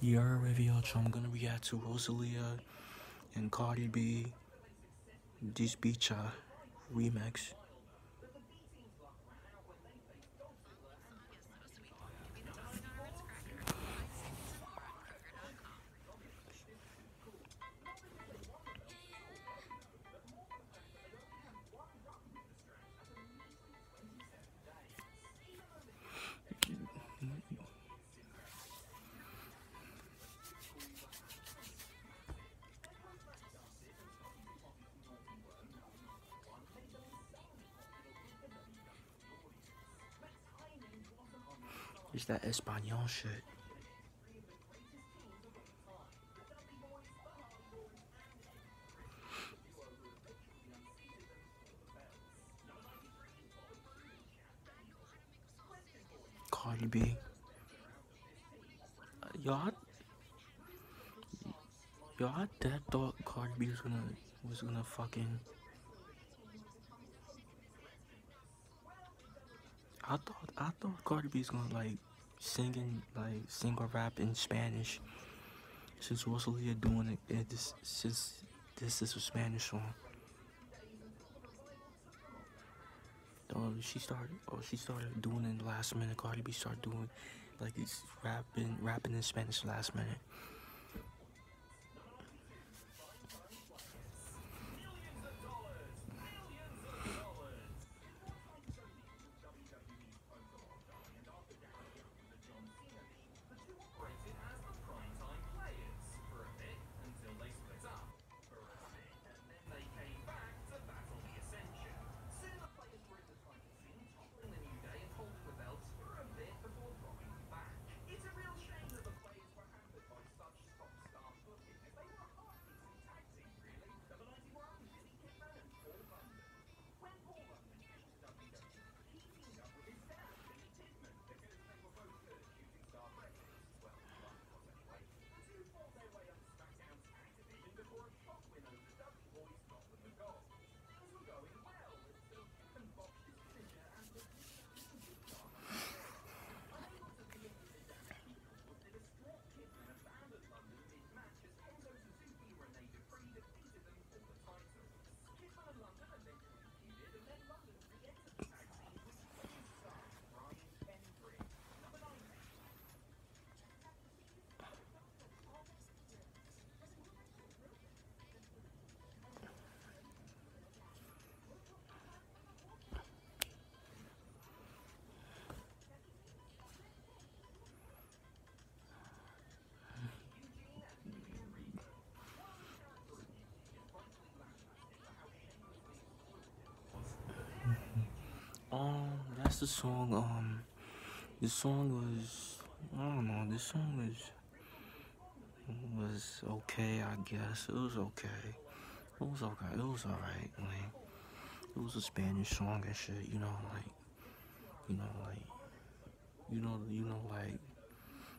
Yeah, review, I'm gonna react to Rosalia and Cardi B, Despechá uh, remix. It's that Espanol shit. Cardi B. Uh, y'all, y'all dead thought Cardi B was gonna was gonna fucking. I thought I thought Cardi B's gonna like singing like sing or rap in Spanish since Rosalia doing it, it this since this is a Spanish song. Oh, she started. Oh, she started doing it last minute. Cardi B started doing like rapping, rapping in Spanish last minute. That's the song. Um, the song was I don't know. This song was was okay. I guess it was okay. It was okay. It was alright. Like it was a Spanish song and shit. You know, like you know, like you know, you know, like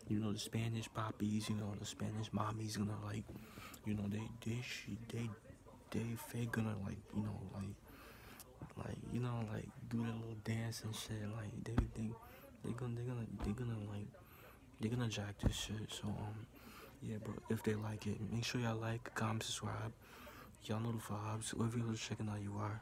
you know the Spanish poppies. You know the Spanish mommies gonna like, you know, they they they they fake gonna like you know like like you know like do their little dance and shit like they think they they gonna they gonna they gonna like they gonna jack this shit so um yeah but if they like it make sure y'all like comment subscribe y'all know the vibes wherever you're checking out you are